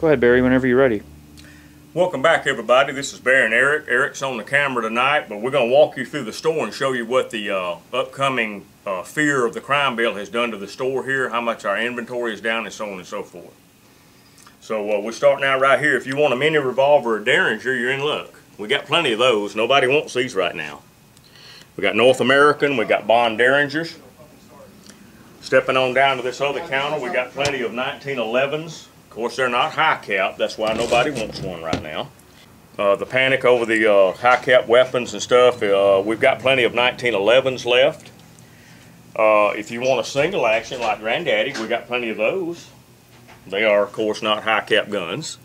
Go ahead, Barry, whenever you're ready. Welcome back, everybody. This is Barry and Eric. Eric's on the camera tonight, but we're going to walk you through the store and show you what the uh, upcoming uh, fear of the crime bill has done to the store here, how much our inventory is down, and so on and so forth. So uh, we're starting out right here. If you want a mini revolver or Derringer, you're in luck. We got plenty of those. Nobody wants these right now. We got North American, we got Bond Derringers. Stepping on down to this other counter, we got plenty of 1911s. Of course, they're not high cap. That's why nobody wants one right now. Uh, the panic over the uh, high cap weapons and stuff, uh, we've got plenty of 1911s left. Uh, if you want a single action like Granddaddy, we got plenty of those. They are, of course, not high cap guns.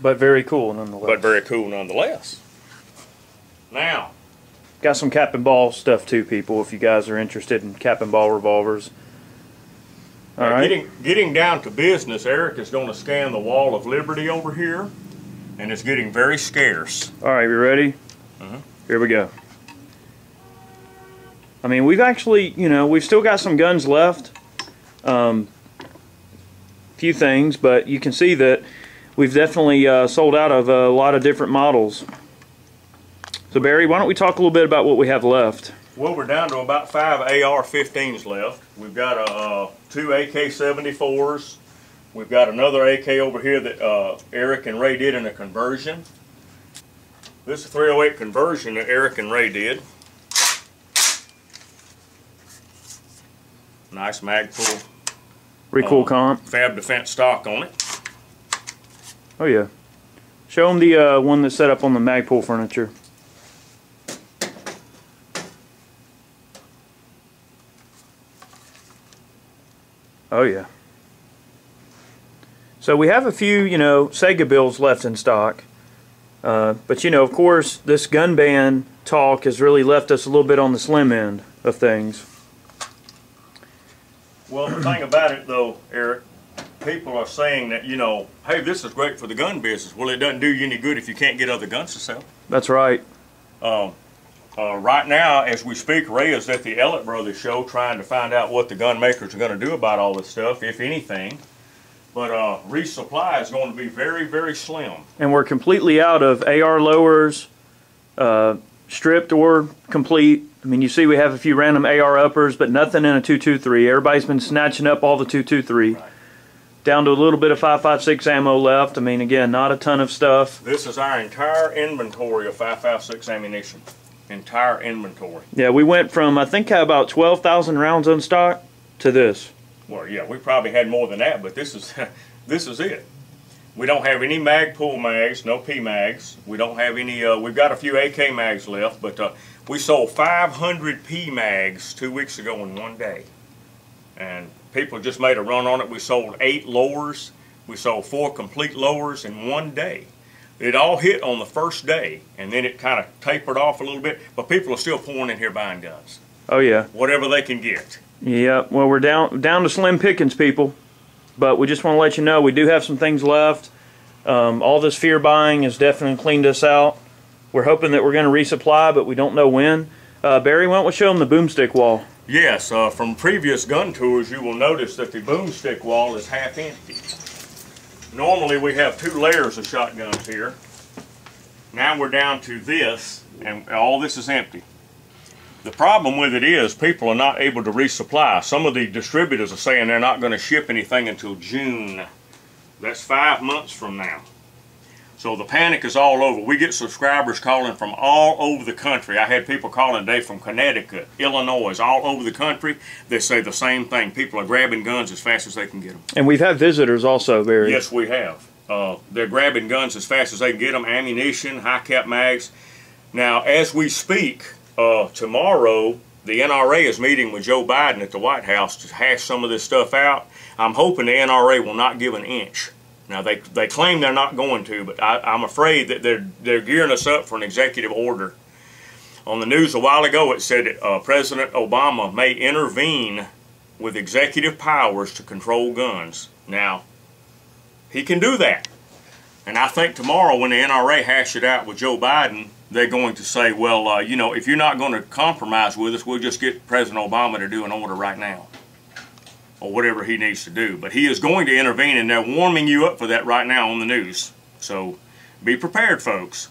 But very cool nonetheless. But very cool nonetheless. Now, got some cap and ball stuff too, people. If you guys are interested in cap and ball revolvers. All right. Getting getting down to business, Eric is going to scan the wall of Liberty over here, and it's getting very scarce. All right, you ready? Uh -huh. Here we go. I mean, we've actually, you know, we've still got some guns left. Um, few things, but you can see that we've definitely uh, sold out of a lot of different models. So Barry, why don't we talk a little bit about what we have left? Well, we're down to about five AR-15s left. We've got uh, two AK-74s. We've got another AK over here that uh, Eric and Ray did in a conversion. This is a 308 conversion that Eric and Ray did. Nice Magpul. Recoil uh, comp. Fab Defense stock on it. Oh yeah. Show them the uh, one that's set up on the Magpul furniture. Oh yeah. So we have a few, you know, Sega bills left in stock. Uh, but you know, of course, this gun ban talk has really left us a little bit on the slim end of things. Well, the thing about it though, Eric, people are saying that, you know, hey, this is great for the gun business. Well, it doesn't do you any good if you can't get other guns to sell. That's right. Um, uh, right now, as we speak, Ray is at the Ellett Brothers show trying to find out what the gun makers are going to do about all this stuff, if anything. But uh, resupply is going to be very, very slim. And we're completely out of AR lowers, uh, stripped or complete. I mean, you see we have a few random AR uppers, but nothing in a 223. Everybody's been snatching up all the 223. Right. Down to a little bit of 5.56 ammo left. I mean, again, not a ton of stuff. This is our entire inventory of 5.56 ammunition entire inventory. Yeah, we went from I think about 12,000 rounds on stock to this. Well, yeah, we probably had more than that, but this is this is it. We don't have any Magpul mags, no P mags. We don't have any. Uh, we've got a few AK mags left, but uh, we sold 500 P mags two weeks ago in one day, and people just made a run on it. We sold eight lowers. We sold four complete lowers in one day. It all hit on the first day, and then it kind of tapered off a little bit, but people are still pouring in here buying guns. Oh, yeah. Whatever they can get. Yeah, well, we're down, down to slim pickings, people. But we just want to let you know we do have some things left. Um, all this fear buying has definitely cleaned us out. We're hoping that we're going to resupply, but we don't know when. Uh, Barry, why don't we show them the boomstick wall? Yes, uh, from previous gun tours, you will notice that the boomstick wall is half empty. Normally we have two layers of shotguns here. Now we're down to this, and all this is empty. The problem with it is people are not able to resupply. Some of the distributors are saying they're not going to ship anything until June. That's five months from now. So the panic is all over. We get subscribers calling from all over the country. I had people calling today from Connecticut, Illinois, all over the country. They say the same thing. People are grabbing guns as fast as they can get them. And we've had visitors also, Barry. Yes, we have. Uh, they're grabbing guns as fast as they can get them, ammunition, high-cap mags. Now, as we speak, uh, tomorrow, the NRA is meeting with Joe Biden at the White House to hash some of this stuff out. I'm hoping the NRA will not give an inch now they they claim they're not going to, but I, am afraid that they're they're gearing us up for an executive order. On the news a while ago, it said that, uh, President Obama may intervene with executive powers to control guns. Now, he can do that. And I think tomorrow when the NRA hash it out with Joe Biden, they're going to say, well, uh, you know, if you're not going to compromise with us, we'll just get President Obama to do an order right now. Or whatever he needs to do. But he is going to intervene, and they're warming you up for that right now on the news. So be prepared, folks.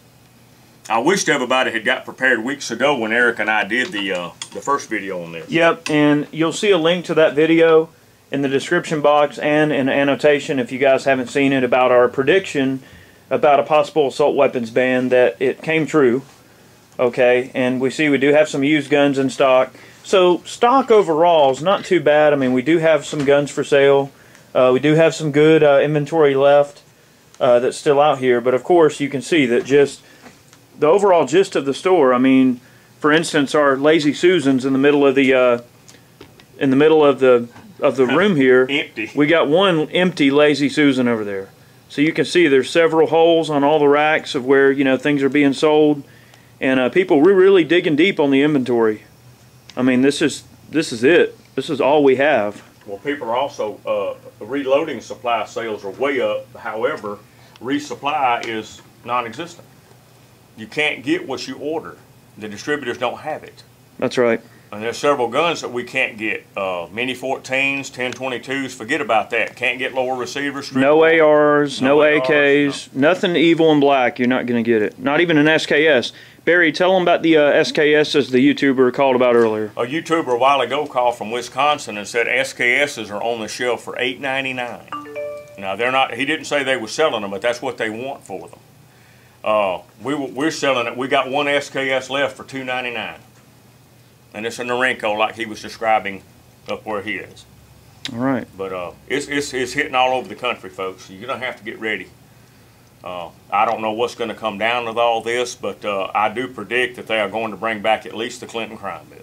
I wished everybody had got prepared weeks ago when Eric and I did the uh, the first video on this. Yep, and you'll see a link to that video in the description box and an annotation if you guys haven't seen it about our prediction about a possible assault weapons ban that it came true. Okay, and we see we do have some used guns in stock. So stock overall is not too bad. I mean, we do have some guns for sale. Uh, we do have some good uh, inventory left uh, that's still out here. But of course, you can see that just the overall gist of the store. I mean, for instance, our Lazy Susans in the middle of the uh, in the middle of the of the room here. Empty. We got one empty Lazy Susan over there. So you can see there's several holes on all the racks of where you know things are being sold, and uh, people we're really digging deep on the inventory. I mean, this is this is it. This is all we have. Well, people are also uh, reloading supply sales are way up. However, resupply is non-existent. You can't get what you order. The distributors don't have it. That's right. And there's several guns that we can't get. Uh, Mini 14s, 1022s, forget about that. Can't get lower receivers. No ARs, no, No ARs, AKs, nothing evil and black. You're not going to get it. Not even an SKS. Barry, tell them about the uh, SKS as the YouTuber called about earlier. A YouTuber a while ago called from Wisconsin and said SKSs are on the shelf for $8.99. Now they're not. He didn't say they were selling them, but that's what they want for them. Uh, we were- selling it. We got one SKS left for $2.99, and it's a Norinco like he was describing up where he is. All right. But uh, it's, it's, it's hitting all over the country, folks. You're going to have to get ready. Uh, I don't know what's going to come down with all this, but uh, I do predict that they are going to bring back at least the Clinton crime bill.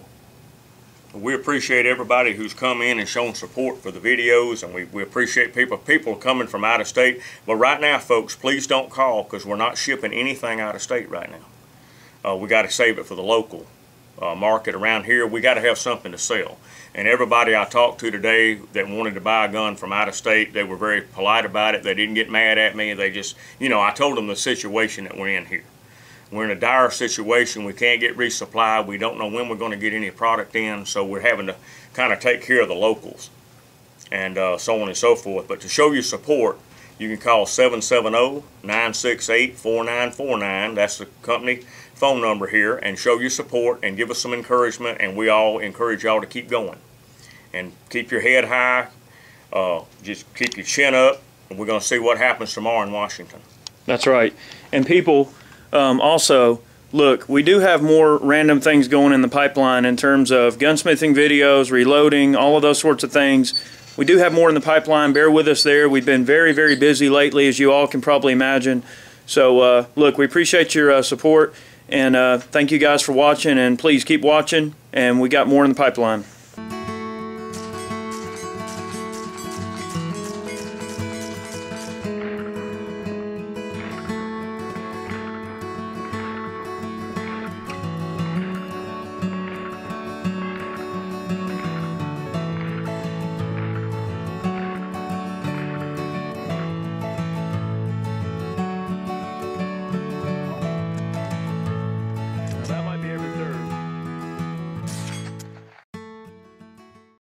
We appreciate everybody who's come in and shown support for the videos, and we, we appreciate people people coming from out of state. But right now, folks, please don't call because we're not shipping anything out of state right now. Uh, we got to save it for the local uh, market around here. We got to have something to sell. And everybody I talked to today that wanted to buy a gun from out of state, they were very polite about it. They didn't get mad at me. They just, you know, I told them the situation that we're in here. We're in a dire situation. We can't get resupplied. We don't know when we're going to get any product in, so we're having to kind of take care of the locals and uh, so on and so forth. But to show you support, you can call 770-968-4949. That's the company phone number here and show your support and give us some encouragement and we all encourage y'all to keep going and keep your head high uh, just keep your chin up and we're going to see what happens tomorrow in Washington That's right. And people, um, also, look, we do have more random things going in the pipeline in terms of gunsmithing videos, reloading, all of those sorts of things. We do have more in the pipeline. Bear with us there. We've been very, very busy lately, as you all can probably imagine. So, uh, look, we appreciate your uh, support. And uh, thank you guys for watching. And please keep watching. And we got more in the pipeline.